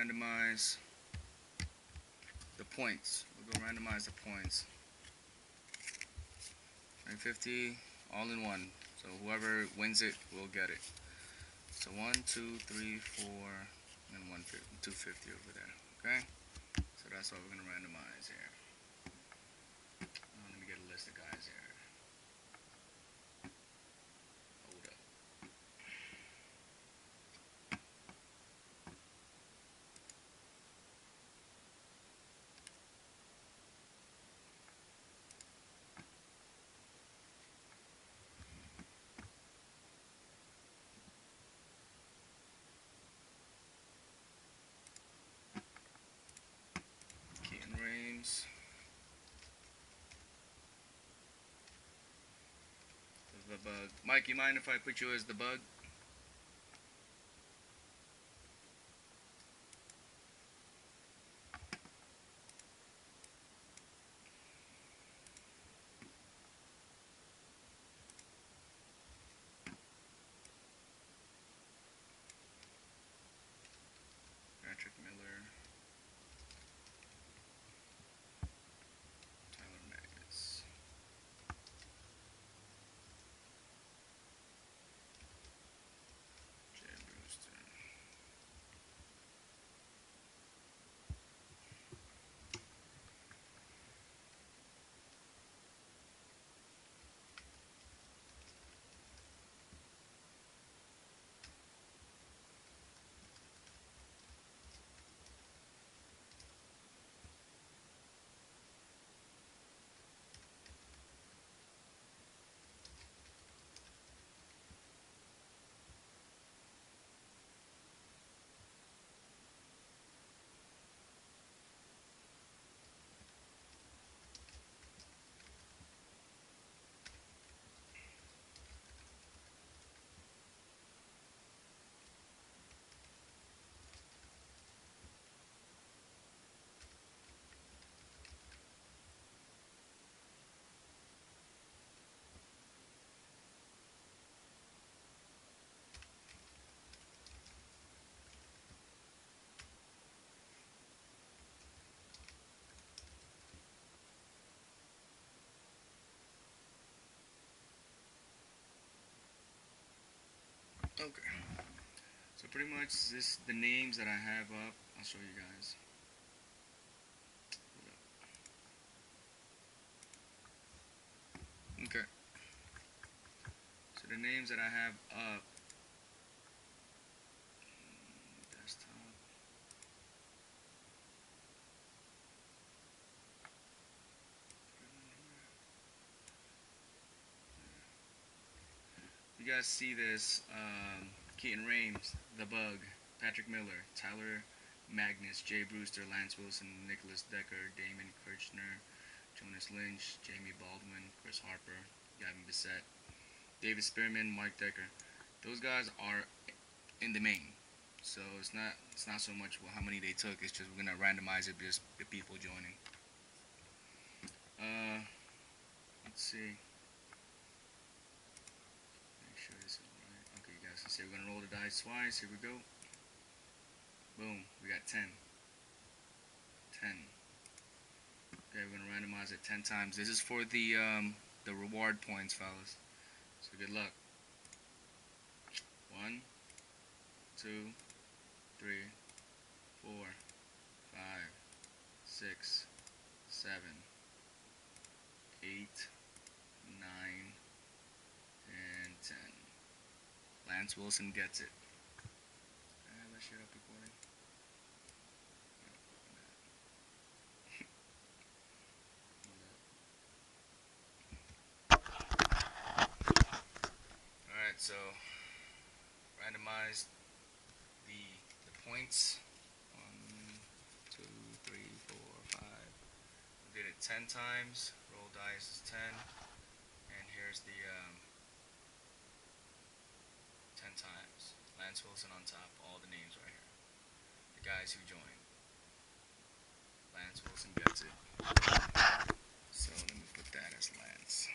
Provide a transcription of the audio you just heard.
randomize the points. We'll go randomize the points. 950 all in one. So whoever wins it will get it. So one, two, three, four, and one 250 over there. Okay? So that's what we're gonna randomize here. Uh, let me get a list of guys here. Hold up. Keaton Rames. The bug. Mike, you mind if I put you as the bug? Patrick Miller. Tyler Magnus. Jay Brewster. Okay. So pretty much this the names that I have up. I'll show you guys. Okay. So the names that I have up. Guys see this? Um, Keaton Rames, The Bug, Patrick Miller, Tyler Magnus, Jay Brewster, Lance Wilson, Nicholas Decker, Damon Kirchner, Jonas Lynch, Jamie Baldwin, Chris Harper, Gavin Bissett, David Spearman, Mike Decker. Those guys are in the main. So it's not it's not so much how many they took. It's just we're gonna randomize it just the people joining. Uh, let's see. Make sure this is right. We're gonna roll the dice twice. Here we go. Boom. We got 10. 10. Okay, we're gonna randomize it 10 times. This is for the um, the reward points, fellas. So good luck. One, two, three, four, five, six, seven, eight, nine, and ten. Lance Wilson gets it. That shit up recording. Alright, so randomized the the points. One, two, three, four, five. We did it ten times. Roll dice is ten. And here's the um, ten times. Lance Wilson on top, all the names right here. The guys who joined. Lance Wilson gets it. So let me put that as Lance.